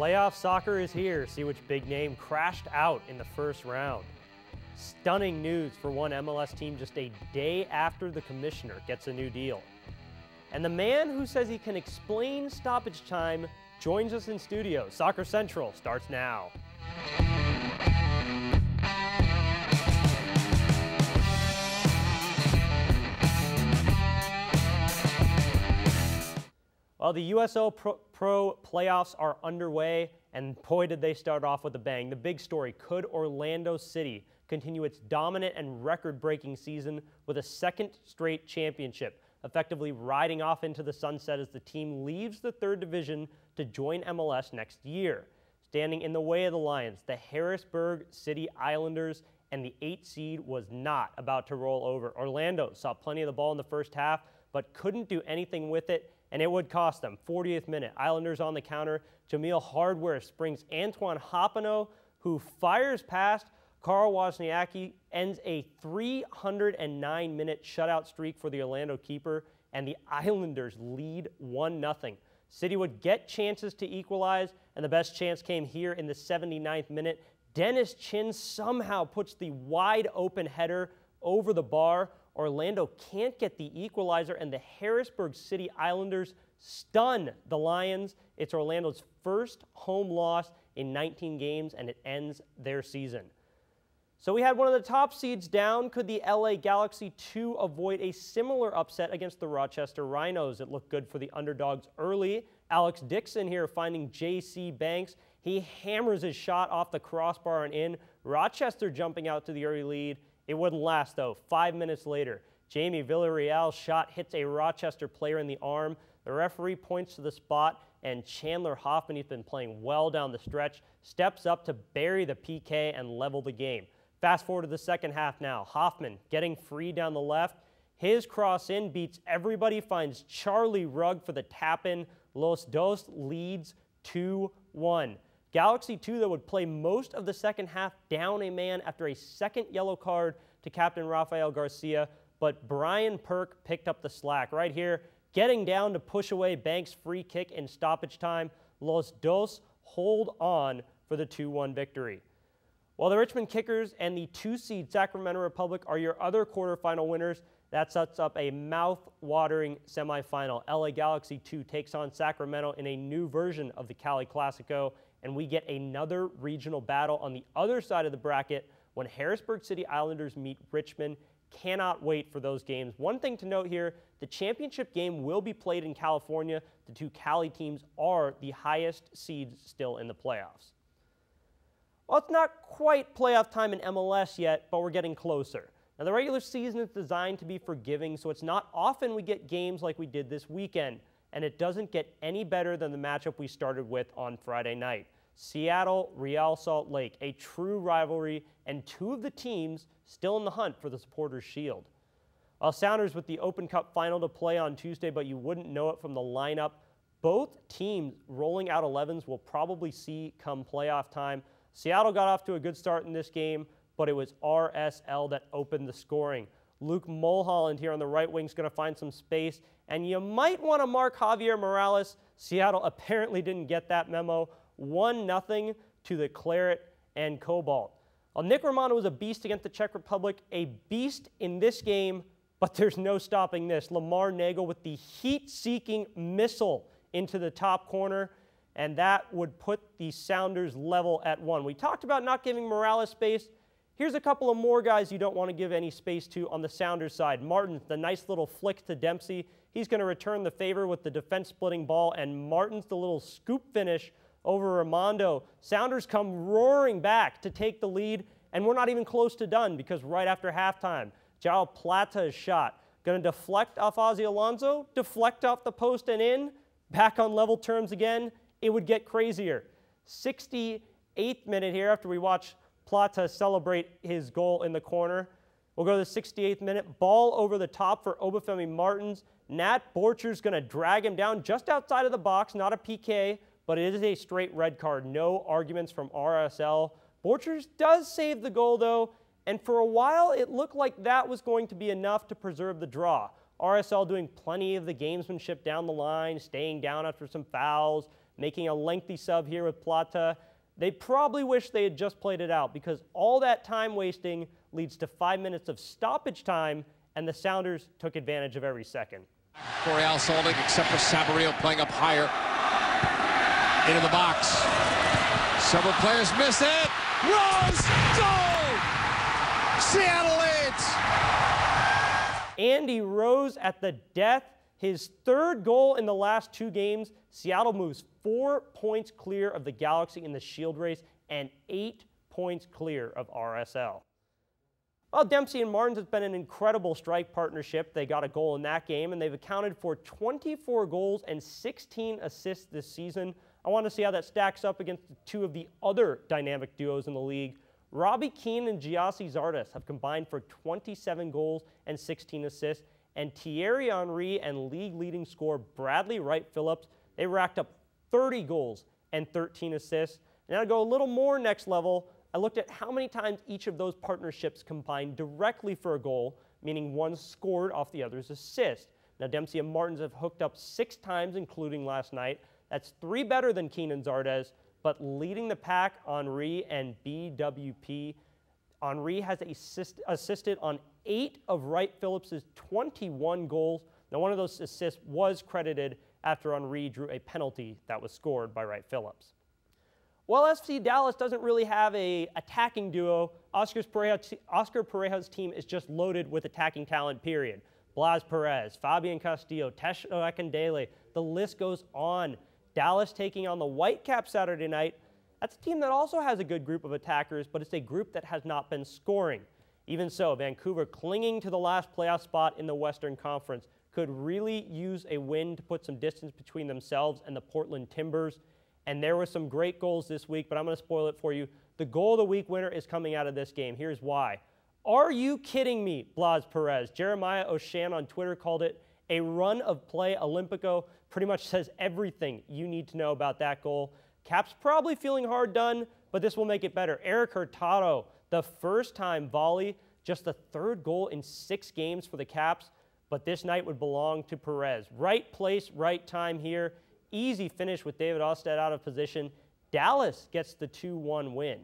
Playoff soccer is here. See which big name crashed out in the first round. Stunning news for one MLS team just a day after the commissioner gets a new deal. And the man who says he can explain stoppage time joins us in studio. Soccer Central starts now. Well, the USL Pro, Pro, playoffs are underway, and boy, did they start off with a bang. The big story could Orlando City continue its dominant and record breaking season with a second straight championship, effectively riding off into the sunset as the team leaves the third division to join MLS next year? Standing in the way of the Lions, the Harrisburg City Islanders and the eight seed was not about to roll over. Orlando saw plenty of the ball in the first half, but couldn't do anything with it and it would cost them. 40th minute, Islanders on the counter. Jameel Hardware springs Antoine Hoppenot, who fires past Carl Wozniacki, ends a 309 minute shutout streak for the Orlando keeper, and the Islanders lead 1 0. City would get chances to equalize, and the best chance came here in the 79th minute. Dennis Chin somehow puts the wide open header over the bar. Orlando can't get the equalizer, and the Harrisburg City Islanders stun the Lions. It's Orlando's first home loss in 19 games, and it ends their season. So we had one of the top seeds down. Could the LA Galaxy 2 avoid a similar upset against the Rochester Rhinos? It looked good for the underdogs early. Alex Dixon here finding J.C. Banks. He hammers his shot off the crossbar and in. Rochester jumping out to the early lead. It wouldn't last though. Five minutes later, Jamie Villarreal's shot hits a Rochester player in the arm. The referee points to the spot, and Chandler Hoffman, he's been playing well down the stretch, steps up to bury the PK and level the game. Fast forward to the second half now. Hoffman getting free down the left. His cross in beats everybody, finds Charlie Rugg for the tap in. Los Dos leads 2 1. Galaxy 2, that would play most of the second half down a man after a second yellow card to captain Rafael Garcia, but Brian Perk picked up the slack right here, getting down to push away Banks' free kick in stoppage time. Los Dos hold on for the 2 1 victory. While the Richmond Kickers and the two seed Sacramento Republic are your other quarterfinal winners, that sets up a mouth-watering semifinal. LA Galaxy 2 takes on Sacramento in a new version of the Cali Classico, and we get another regional battle on the other side of the bracket when Harrisburg City Islanders meet Richmond. Cannot wait for those games. One thing to note here, the championship game will be played in California. The two Cali teams are the highest seeds still in the playoffs. Well, it's not quite playoff time in MLS yet, but we're getting closer. Now, the regular season is designed to be forgiving, so it's not often we get games like we did this weekend and it doesn't get any better than the matchup we started with on Friday night. Seattle, Real Salt Lake, a true rivalry, and two of the teams still in the hunt for the Supporters' Shield. While Sounders with the Open Cup final to play on Tuesday, but you wouldn't know it from the lineup. Both teams rolling out 11s will probably see come playoff time. Seattle got off to a good start in this game, but it was RSL that opened the scoring. Luke Mulholland here on the right wing is going to find some space, and you might want to mark Javier Morales. Seattle apparently didn't get that memo. 1 0 to the Claret and Cobalt. Well, Nick Rimando was a beast against the Czech Republic, a beast in this game, but there's no stopping this. Lamar Neagle with the heat seeking missile into the top corner, and that would put the Sounders level at one. We talked about not giving Morales space. Here's a couple of more guys you don't want to give any space to on the Sounders side. Martin, the nice little flick to Dempsey. He's going to return the favor with the defense splitting ball, and Martin's the little scoop finish over Rimando. Sounders come roaring back to take the lead, and we're not even close to done because right after halftime, Joao Plata's shot going to deflect off Ozzy Alonso, deflect off the post and in, back on level terms again. It would get crazier. 68th minute here after we watch Plata celebrate his goal in the corner. We'll go to the 68th minute. Ball over the top for Obafemi Martins. Nat Borchers going to drag him down just outside of the box, not a PK, but it is a straight red card. No arguments from RSL. Borchers does save the goal, though, and for a while it looked like that was going to be enough to preserve the draw. RSL doing plenty of the gamesmanship down the line, staying down after some fouls, making a lengthy sub here with Plata. They probably wish they had just played it out because all that time wasting leads to five minutes of stoppage time, and the Sounders took advantage of every second. Correal holding, except for Saborio playing up higher. Into the box. Several players miss it. Rose, goal! Seattle leads. Andy Rose at the death. His third goal in the last two games. Seattle moves four points clear of the Galaxy in the Shield race and eight points clear of RSL. Well, Dempsey and Martins has been an incredible strike partnership. They got a goal in that game, and they've accounted for 24 goals and 16 assists this season. I want to see how that stacks up against two of the other dynamic duos in the league. Robbie Keane and Gyasi Zardes have combined for 27 goals and 16 assists, and Thierry Henry and league leading scorer Bradley Wright Phillips, they racked up 30 goals and 13 assists. Now I'll go a little more next level. I looked at how many times each of those partnerships combined directly for a goal, meaning one scored off the other's assist. Now, Dempsey and Martins have hooked up six times, including last night. That's three better than Keenan Zardes, but leading the pack, Henry and BWP. Henry has assist, assisted on eight of Wright Phillips' 21 goals. Now, one of those assists was credited after Henry drew a penalty that was scored by Wright Phillips. While FC Dallas doesn't really have a attacking duo, Oscar, Pareja's team is just loaded with attacking talent, period. Blas Perez, Fabian Castillo, Tesho Akindele, the list goes on. Dallas taking on the Whitecaps Saturday night. That's a team that also has a good group of attackers, but it's a group that has not been scoring. Even so, Vancouver clinging to the last playoff spot in the Western Conference could really use a win to put some distance between themselves and the Portland Timbers. And there were some great goals this week, but I'm going to spoil it for you. The goal of the week winner is coming out of this game. Here's why. Are you kidding me, Blas Perez? Jeremiah Oshan on Twitter called it a run of play Olympico. Pretty much says everything you need to know about that goal. Cap's probably feeling hard done, but this will make it better. Erik Hurtado, the first time volley, just the third goal in six games for the Caps, but this night would belong to Perez. Right place, right time here. Easy finish with David Ousted out of position. Dallas gets the 2 1 win.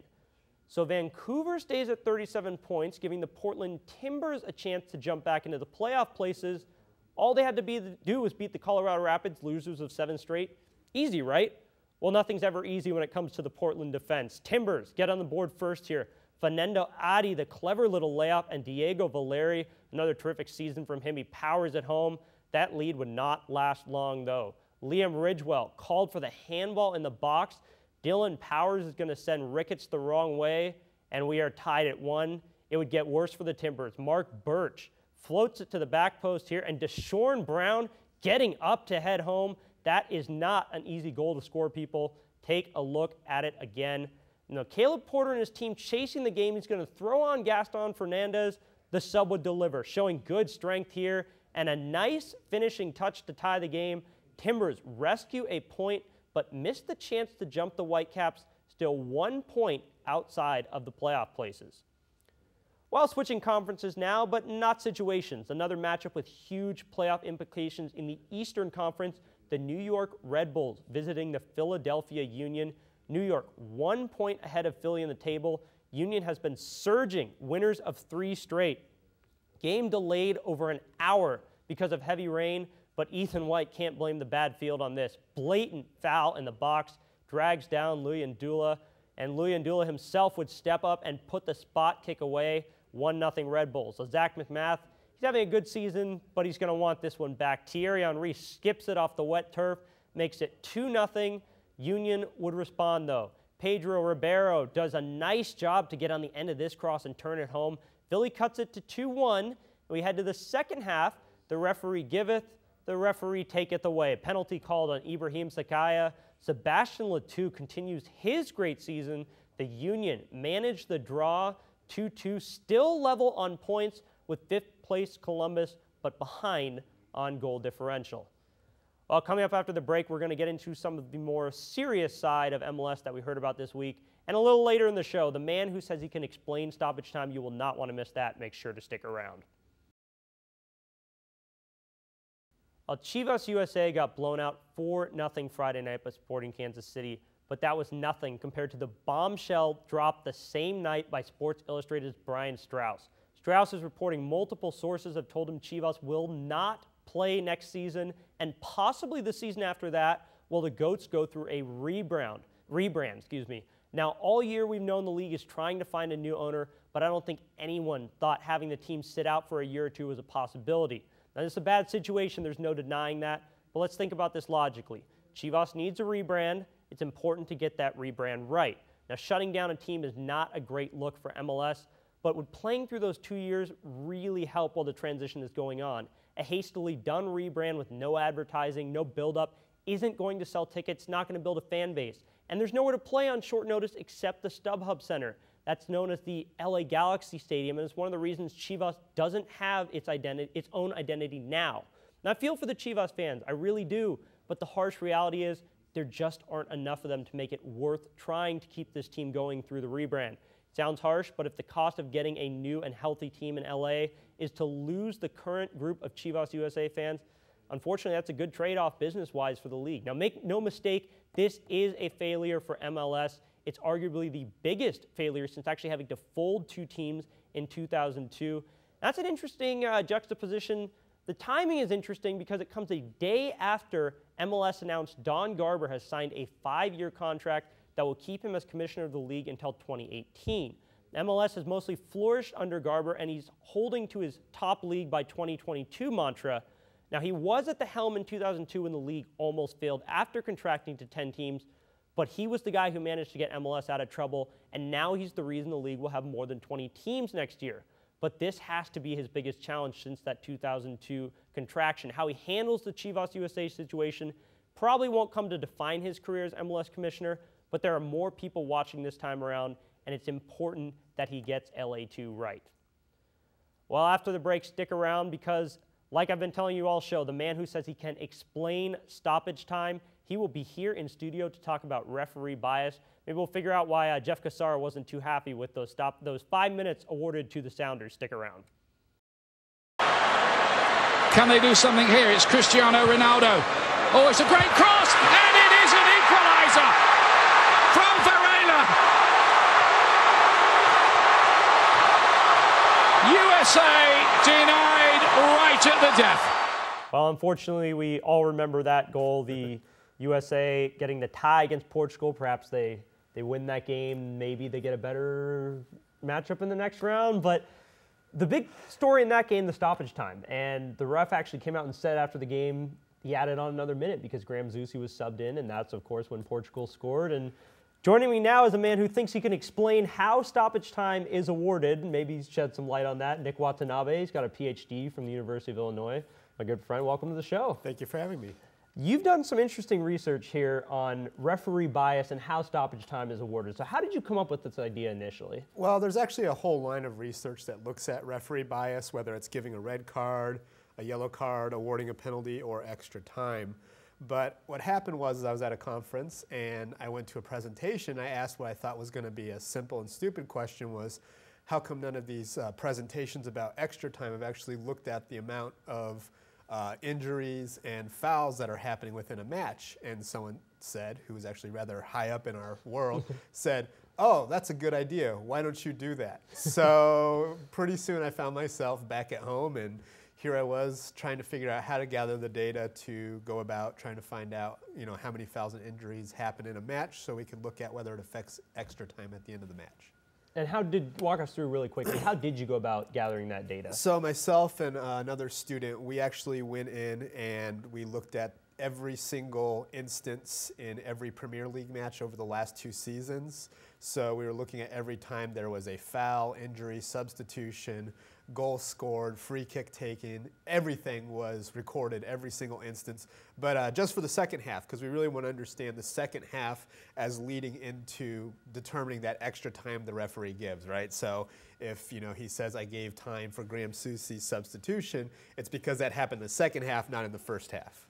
So Vancouver stays at 37 points, giving the Portland Timbers a chance to jump back into the playoff places. All they had to be, do was beat the Colorado Rapids, losers of seven straight. Easy, right? Well, nothing's ever easy when it comes to the Portland defense. Timbers get on the board first here. Fernando Adi, the clever little layup, and Diego Valeri, another terrific season from him. He powers at home. That lead would not last long, though. Liam Ridgewell called for the handball in the box. Dillon Powers is going to send Ricketts the wrong way, and we are tied at one. It would get worse for the Timbers. Marc Burch floats it to the back post here, and Deshorn Brown getting up to head home. That is not an easy goal to score, people. Take a look at it again. Know, Caleb Porter and his team chasing the game. He's going to throw on Gaston Fernandez. The sub would deliver, showing good strength here and a nice finishing touch to tie the game. Timbers rescue a point, but miss the chance to jump the Whitecaps, still one point outside of the playoff places. While switching conferences now, but not situations. Another matchup with huge playoff implications in the Eastern Conference. The New York Red Bulls visiting the Philadelphia Union. New York one point ahead of Philly in the table. Union has been surging, winners of three straight. Game delayed over an hour because of heavy rain, but Ethan White can't blame the bad field on this. Blatant foul in the box drags down Luyindula, and Luyindula himself would step up and put the spot kick away. 1 0 Red Bulls. So Zach MacMath, he's having a good season, but he's going to want this one back. Thierry Henry skips it off the wet turf, makes it 2 0. Union would respond though. Pedro Ribeiro does a nice job to get on the end of this cross and turn it home. Philly cuts it to 2 1. We head to the second half. The referee giveth, the referee taketh away. A penalty called on Ibrahim Sekagya. Sebastian Letou continues his great season. The Union managed the draw 2 2, still level on points with fifth place Columbus, but behind on goal differential. Well, coming up after the break, we're going to get into some of the more serious side of MLS that we heard about this week. And a little later in the show, the man who says he can explain stoppage time, you will not want to miss that. Make sure to stick around. Well, Chivas USA got blown out 4 0 Friday night by Sporting Kansas City, but that was nothing compared to the bombshell dropped the same night by Sports Illustrated's Brian Straus. Straus is reporting multiple sources have told him Chivas will not play next season and possibly the season after that while the Goats go through a rebrand. Rebrand, excuse me. Now, all year we've known the league is trying to find a new owner, but I don't think anyone thought having the team sit out for a year or two was a possibility. Now, this is a bad situation, there's no denying that, but let's think about this logically. Chivas needs a rebrand. It's important to get that rebrand right. Now, shutting down a team is not a great look for MLS, but would playing through those two years really help while the transition is going on? A hastily done rebrand with no advertising, no buildup, isn't going to sell tickets, not going to build a fan base. And there's nowhere to play on short notice except the StubHub Center. That's known as the LA Galaxy Stadium, and it's one of the reasons Chivas doesn't have its identity, its own identity now. And I feel for the Chivas fans, I really do. But the harsh reality is there just aren't enough of them to make it worth trying to keep this team going through the rebrand. Sounds harsh, but if the cost of getting a new and healthy team in LA is to lose the current group of Chivas USA fans, unfortunately, that's a good trade off business wise for the league. Now, make no mistake, this is a failure for MLS. It's arguably the biggest failure since actually having to fold two teams in 2002. That's an interesting uh, juxtaposition. The timing is interesting because it comes a day after MLS announced Don Garber has signed a five year contract that will keep him as commissioner of the league until 2018. MLS has mostly flourished under Garber, and he's holding to his top league by 2022 mantra. Now, he was at the helm in 2002 when the league almost failed after contracting to 10 teams, but he was the guy who managed to get MLS out of trouble, and now he's the reason the league will have more than 20 teams next year. But this has to be his biggest challenge since that 2002 contraction. How he handles the Chivas USA situation probably won't come to define his career as MLS commissioner, but there are more people watching this time around, and it's important that he gets LA2 right. Well, after the break, stick around because, like I've been telling you all show, the man who says he can explain stoppage time he will be here in studio to talk about referee bias. Maybe we'll figure out why uh, Jeff Cassar wasn't too happy with those stop those five minutes awarded to the Sounders. Stick around. Can they do something here? It's Cristiano Ronaldo. Oh, it's a great cross, and it is an equaliser from Varela. USA denied right at the death. Well, unfortunately, we all remember that goal. The USA getting the tie against Portugal. Perhaps they, they win that game. Maybe they get a better matchup in the next round. But the big story in that game, the stoppage time. And the ref actually came out and said after the game he added on another minute because Graham Zusi was subbed in. And that's, of course, when Portugal scored. And joining me now is a man who thinks he can explain how stoppage time is awarded. Maybe shed some light on that. Nick Watanabe. He's got a PhD from the University of Illinois. My good friend, welcome to the show. Thank you for having me. You've done some interesting research here on referee bias and how stoppage time is awarded. So, how did you come up with this idea initially? Well, there's actually a whole line of research that looks at referee bias, whether it's giving a red card, a yellow card, awarding a penalty, or extra time. But what happened was I was at a conference and I went to a presentation. I asked what I thought was going to be a simple and stupid question was, how come none of these uh, presentations about extra time have actually looked at the amount of uh, injuries and fouls that are happening within a match. And someone said, who was actually rather high up in our world, said, Oh, that's a good idea. Why don't you do that? So pretty soon I found myself back at home and here I was trying to figure out how to gather the data to go about trying to find out, you know, how many fouls and injuries happen in a match so we could look at whether it affects extra time at the end of the match. And how did walk us through really quickly? How did you go about gathering that data? So myself and uh, another student, we actually went in and we looked at every single instance in every Premier League match over the last two seasons. So we were looking at every time there was a foul, injury, substitution, goal scored, free kick taken, everything was recorded, every single instance. But uh, just for the second half, because we really want to understand the second half as leading into determining that extra time the referee gives, right? So if you know he says I gave time for Graham Zusi's substitution, it's because that happened in the second half, not in the first half.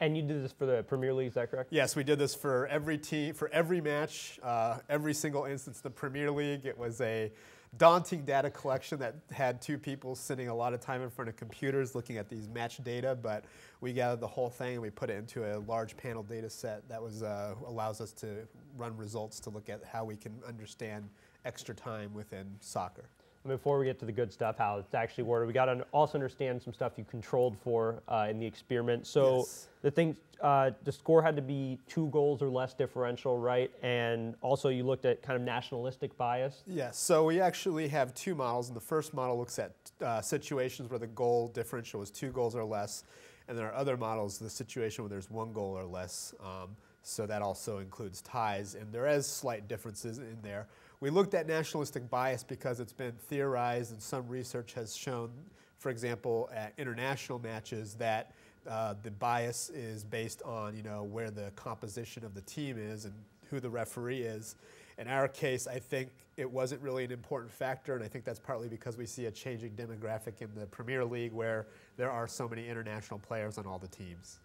And you did this for the Premier League, is that correct? Yes, we did this for every team, for every match, uh, every single instance. The Premier League, it was a daunting data collection that had two people sitting a lot of time in front of computers looking at these match data, but we gathered the whole thing and we put it into a large panel data set that was uh, allows us to run results to look at how we can understand extra time within soccer. Before we get to the good stuff, how it's actually worded, we got to also understand some stuff you controlled for uh, in the experiment. So Yes. the thing, uh, the score had to be two goals or less differential, right? And also you looked at kind of nationalistic bias. Yes, so we actually have two models, and the first model looks at uh, situations where the goal differential is two goals or less, and there are other models, the situation where there's one goal or less. Um, so that also includes ties, and there is slight differences in there. We looked at nationalistic bias because it's been theorized, and some research has shown, for example, at international matches, that uh, the bias is based on you know where the composition of the team is and who the referee is. In our case, I think it wasn't really an important factor, and I think that's partly because we see a changing demographic in the Premier League where there are so many international players on all the teams.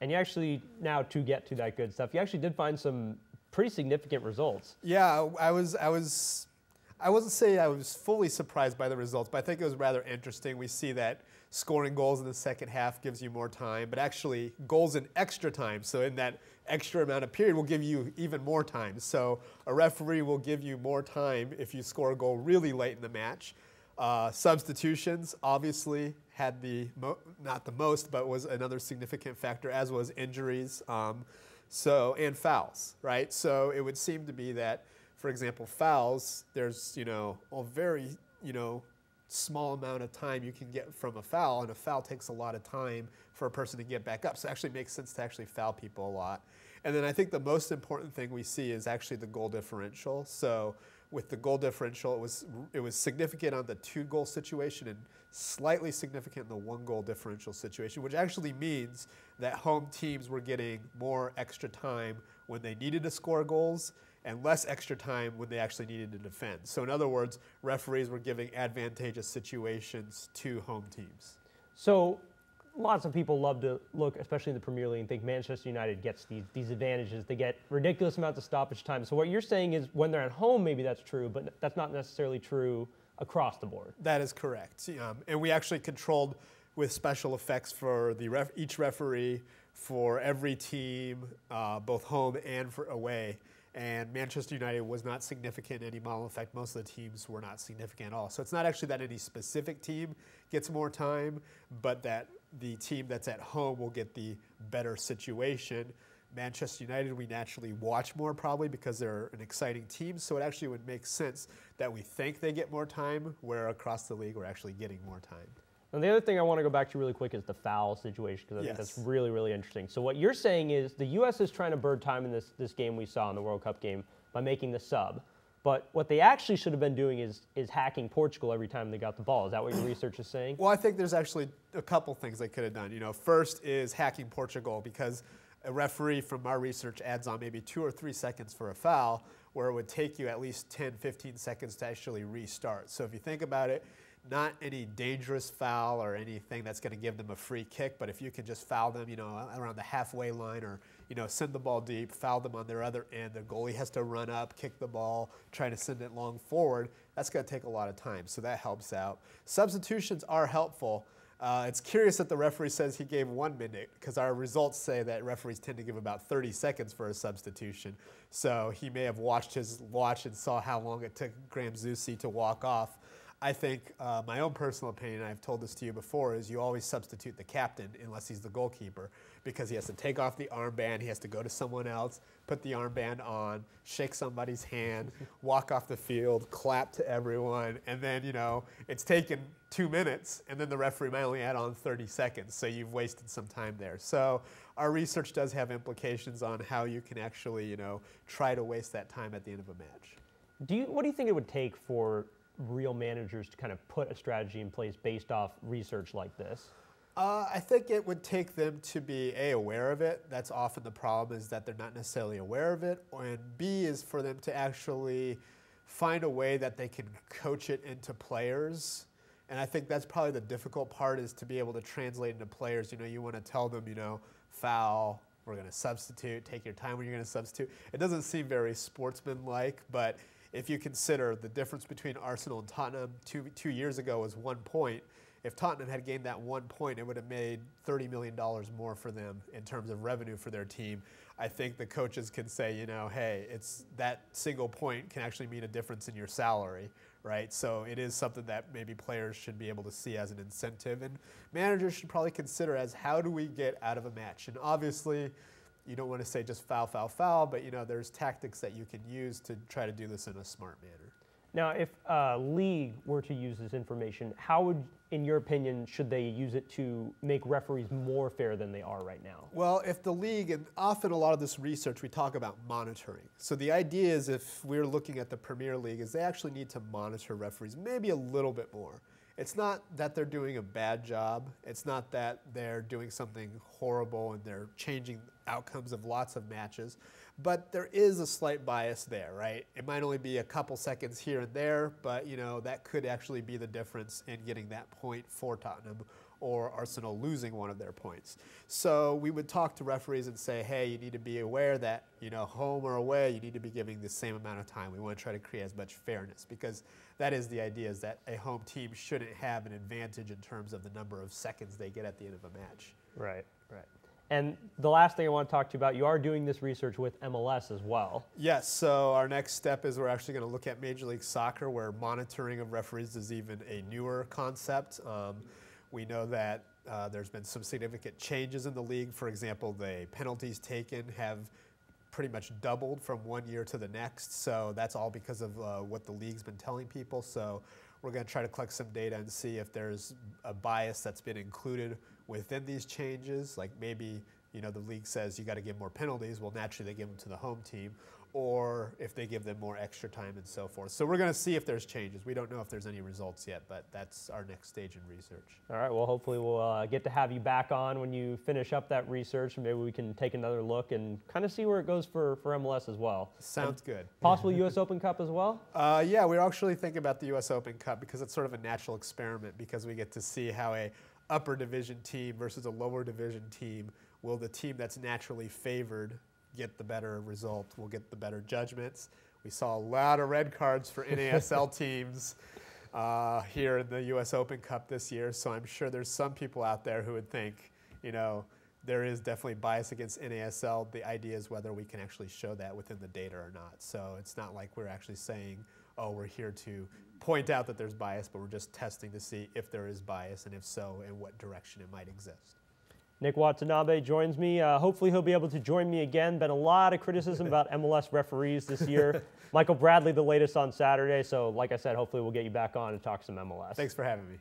And you actually, now to get to that good stuff, you actually did find some pretty significant results. Yeah, I was, I was, I wasn't saying I was fully surprised by the results, but I think it was rather interesting. We see that scoring goals in the second half gives you more time, but actually goals in extra time. So in that extra amount of period will give you even more time. So a referee will give you more time if you score a goal really late in the match. Uh, substitutions obviously had the not the most, but was another significant factor, as was injuries. Um, so and fouls, right? So it would seem to be that, for example, fouls. There's you know a very you know small amount of time you can get from a foul, and a foul takes a lot of time for a person to get back up. So it actually makes sense to actually foul people a lot. And then I think the most important thing we see is actually the goal differential. So with the goal differential, it was it was significant on the two goal situation and slightly significant in the one goal differential situation, which actually means that home teams were getting more extra time when they needed to score goals and less extra time when they actually needed to defend. So in other words, referees were giving advantageous situations to home teams. So lots of people love to look, especially in the Premier League, and think Manchester United gets these, these advantages. They get ridiculous amounts of stoppage time. So what you're saying is when they're at home, maybe that's true, but that's not necessarily true across the board. That is correct. Um, and we actually controlled with special effects for the ref- each referee for every team, uh, both home and for away. And Manchester United was not significant any model. In fact, most of the teams were not significant at all. So it's not actually that any specific team gets more time, but that the team that's at home will get the better situation. Manchester United, we naturally watch more probably because they're an exciting team. So it actually would make sense that we think they get more time, where across the league we're actually getting more time. And the other thing I want to go back to really quick is the foul situation because I think that's really, really interesting. So what you're saying is the U.S. is trying to bird time in this this game we saw in the World Cup game by making the sub, but what they actually should have been doing is is hacking Portugal every time they got the ball. Is that what your research is saying? Well, I think there's actually a couple things they could have done. You know, first is hacking Portugal because a referee from our research adds on maybe two or three seconds for a foul, where it would take you at least 10, 15 seconds to actually restart. So if you think about it, not any dangerous foul or anything that's going to give them a free kick, but if you can just foul them, you know, around the halfway line or, you know, send the ball deep, foul them on their other end, the goalie has to run up, kick the ball, try to send it long forward, that's going to take a lot of time. So that helps out. Substitutions are helpful. Uh, it's curious that the referee says he gave one minute because our results say that referees tend to give about 30 seconds for a substitution. So he may have watched his watch and saw how long it took Graham Zusi to walk off. I think uh, my own personal opinion, I've told this to you before, is you always substitute the captain unless he's the goalkeeper because he has to take off the armband, he has to go to someone else, put the armband on, shake somebody's hand, walk off the field, clap to everyone, and then, you know, it's taken two minutes, and then the referee might only add on 30 seconds, so you've wasted some time there. So our research does have implications on how you can actually, you know, try to waste that time at the end of a match. Do you, what do you think it would take for real managers to kind of put a strategy in place based off research like this? Uh, I think it would take them to be a aware of it. That's often the problem is that they're not necessarily aware of it, and B is for them to actually find a way that they can coach it into players. And I think that's probably the difficult part is to be able to translate into players. You know, you want to tell them, you know, foul, we're going to substitute, take your time when you're going to substitute. It doesn't seem very sportsmanlike, but if you consider the difference between Arsenal and Tottenham two, two years ago was one point, if Tottenham had gained that one point, it would have made $30 million more for them in terms of revenue for their team. I think the coaches can say, you know, hey, it's that single point can actually mean a difference in your salary, right? So it is something that maybe players should be able to see as an incentive, and managers should probably consider as how do we get out of a match. And obviously, you don't want to say just foul, foul, foul, but you know, there's tactics that you can use to try to do this in a smart manner. Now, if uh, a league were to use this information, how would, in your opinion, should they use it to make referees more fair than they are right now? Well, if the league, and often a lot of this research we talk about monitoring. So the idea is if we're looking at the Premier League, is they actually need to monitor referees maybe a little bit more. It's not that they're doing a bad job. It's not that they're doing something horrible and they're changing outcomes of lots of matches. But there is a slight bias there, right? It might only be a couple seconds here and there, but you know that could actually be the difference in getting that point for Tottenham or Arsenal losing one of their points. So we would talk to referees and say, hey, you need to be aware that, you know, home or away, you need to be giving the same amount of time. We want to try to create as much fairness because that is the idea is that a home team shouldn't have an advantage in terms of the number of seconds they get at the end of a match. Right, right. And the last thing I want to talk to you about, you are doing this research with MLS as well. Yes, so our next step is we're actually going to look at Major League Soccer, where monitoring of referees is even a newer concept. Um, we know that uh, there's been some significant changes in the league. For example, the penalties taken have pretty much doubled from one year to the next. So that's all because of uh, what the league's been telling people. So we're going to try to collect some data and see if there's a bias that's been included within these changes. Like maybe you know the league says you got to give more penalties. Well, naturally they give them to the home team or if they give them more extra time and so forth. So we're going to see if there's changes. We don't know if there's any results yet, but that's our next stage in research. All right. Well, hopefully we'll uh, get to have you back on when you finish up that research, and maybe we can take another look and kind of see where it goes for, for MLS as well. Sounds and good. Possible U.S. Open Cup as well? Uh, yeah, we're actually thinking about the U.S. Open Cup because it's sort of a natural experiment because we get to see how a upper division team versus a lower division team will the team that's naturally favored get the better result, we'll get the better judgments. We saw a lot of red cards for NASL teams uh, here in the U.S. Open Cup this year, so I'm sure there's some people out there who would think, you know, there is definitely bias against NASL. The idea is whether we can actually show that within the data or not. So it's not like we're actually saying, oh, we're here to point out that there's bias, but we're just testing to see if there is bias and if so, in what direction it might exist. Nick Watanabe joins me. Uh, hopefully, he'll be able to join me again. Been a lot of criticism about MLS referees this year. Michael Bradley, the latest on Saturday. So, like I said, hopefully, we'll get you back on and talk some MLS. Thanks for having me.